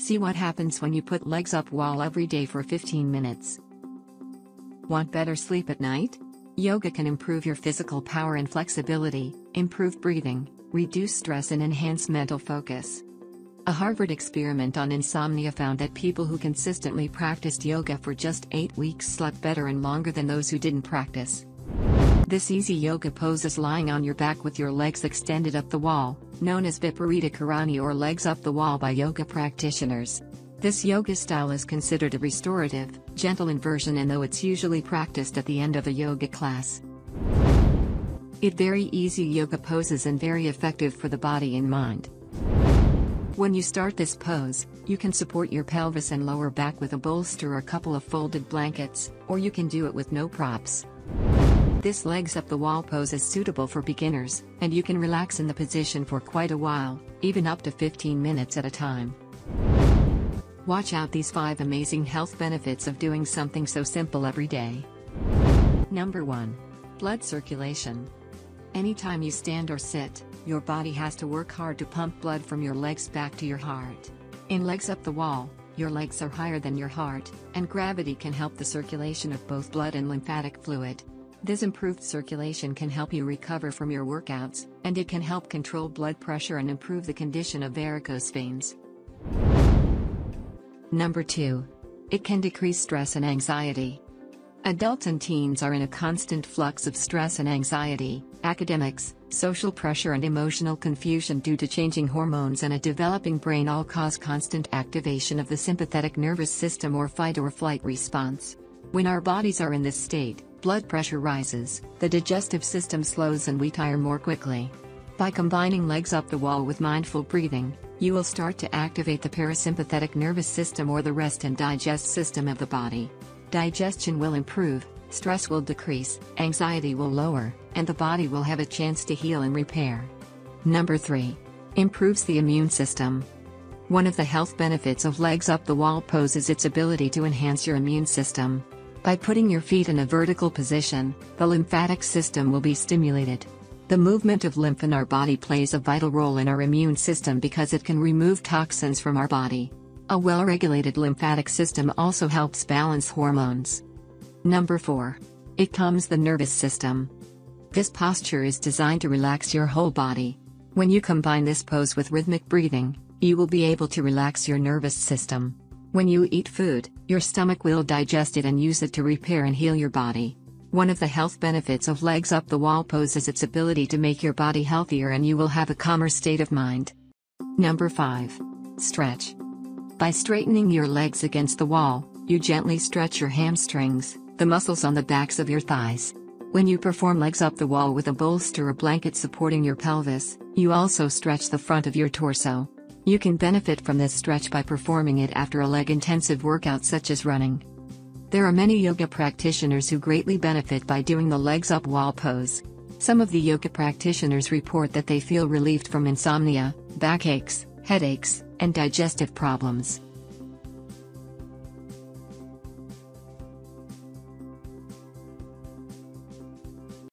See what happens when you put legs up wall every day for 15 minutes. Want better sleep at night? Yoga can improve your physical power and flexibility, improve breathing, reduce stress, and enhance mental focus. A Harvard experiment on insomnia found that people who consistently practiced yoga for just 8 weeks slept better and longer than those who didn't practice. This easy yoga pose is lying on your back with your legs extended up the wall, known as Viparita Karani or legs up the wall by yoga practitioners. This yoga style is considered a restorative, gentle inversion and though it's usually practiced at the end of a yoga class. It very easy yoga poses and very effective for the body and mind. When you start this pose, you can support your pelvis and lower back with a bolster or a couple of folded blankets, or you can do it with no props. This legs up the wall pose is suitable for beginners, and you can relax in the position for quite a while, even up to 15 minutes at a time. Watch out these 5 amazing health benefits of doing something so simple every day. Number 1. Blood circulation. Anytime you stand or sit, your body has to work hard to pump blood from your legs back to your heart. In legs up the wall, your legs are higher than your heart, and gravity can help the circulation of both blood and lymphatic fluid. This improved circulation can help you recover from your workouts, and it can help control blood pressure and improve the condition of varicose veins. Number 2. It can decrease stress and anxiety. Adults and teens are in a constant flux of stress and anxiety, academics, social pressure, and emotional confusion due to changing hormones and a developing brain all cause constant activation of the sympathetic nervous system or fight or flight response. When our bodies are in this state, blood pressure rises, the digestive system slows, and we tire more quickly. By combining legs up the wall with mindful breathing, you will start to activate the parasympathetic nervous system or the rest and digest system of the body. Digestion will improve, stress will decrease, anxiety will lower, and the body will have a chance to heal and repair. Number 3. Improves the immune system. One of the health benefits of legs up the wall pose is its ability to enhance your immune system. By putting your feet in a vertical position, the lymphatic system will be stimulated. The movement of lymph in our body plays a vital role in our immune system because it can remove toxins from our body. A well-regulated lymphatic system also helps balance hormones. Number 4. It calms the nervous system. This posture is designed to relax your whole body. When you combine this pose with rhythmic breathing, you will be able to relax your nervous system. When you eat food, your stomach will digest it and use it to repair and heal your body. One of the health benefits of legs up the wall pose is its ability to make your body healthier and you will have a calmer state of mind. Number 5. Stretch. By straightening your legs against the wall, you gently stretch your hamstrings, the muscles on the backs of your thighs. When you perform legs up the wall with a bolster or blanket supporting your pelvis, you also stretch the front of your torso. You can benefit from this stretch by performing it after a leg intensive workout such as running. There are many yoga practitioners who greatly benefit by doing the legs up wall pose. Some of the yoga practitioners report that they feel relieved from insomnia, backaches, headaches, and digestive problems.